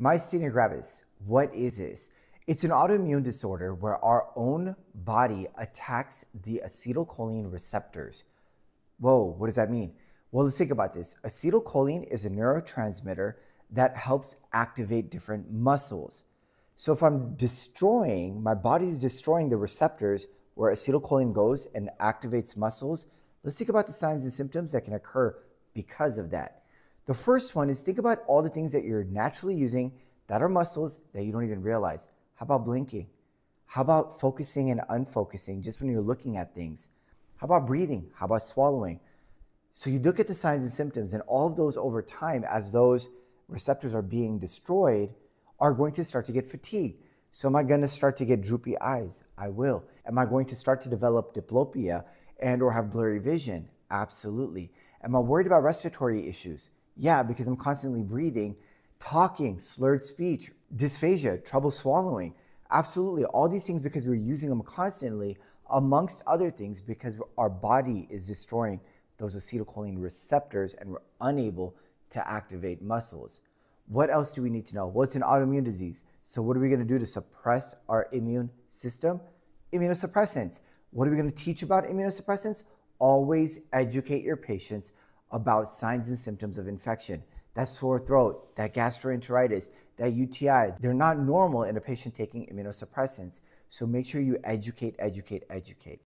Myasthenia gravis, what is this? It's an autoimmune disorder where our own body attacks the acetylcholine receptors. Whoa, what does that mean? Well, let's think about this. Acetylcholine is a neurotransmitter that helps activate different muscles. So if I'm destroying, my body is destroying the receptors where acetylcholine goes and activates muscles, let's think about the signs and symptoms that can occur because of that. The first one is think about all the things that you're naturally using that are muscles that you don't even realize. How about blinking? How about focusing and unfocusing just when you're looking at things? How about breathing? How about swallowing? So you look at the signs and symptoms, and all of those over time, as those receptors are being destroyed, are going to start to get fatigued. So am I going to start to get droopy eyes? I will. Am I going to start to develop diplopia and or have blurry vision? Absolutely. Am I worried about respiratory issues? Yeah, because I'm constantly breathing, talking, slurred speech, dysphagia, trouble swallowing. Absolutely. All these things because we're using them constantly, amongst other things, because our body is destroying those acetylcholine receptors and we're unable to activate muscles. What else do we need to know? Well, it's an autoimmune disease. So, what are we going to do to suppress our immune system? Immunosuppressants. What are we going to teach about immunosuppressants? Always educate your patients about signs and symptoms of infection. That sore throat, that gastroenteritis, that UTI, they're not normal in a patient taking immunosuppressants. So make sure you educate, educate, educate.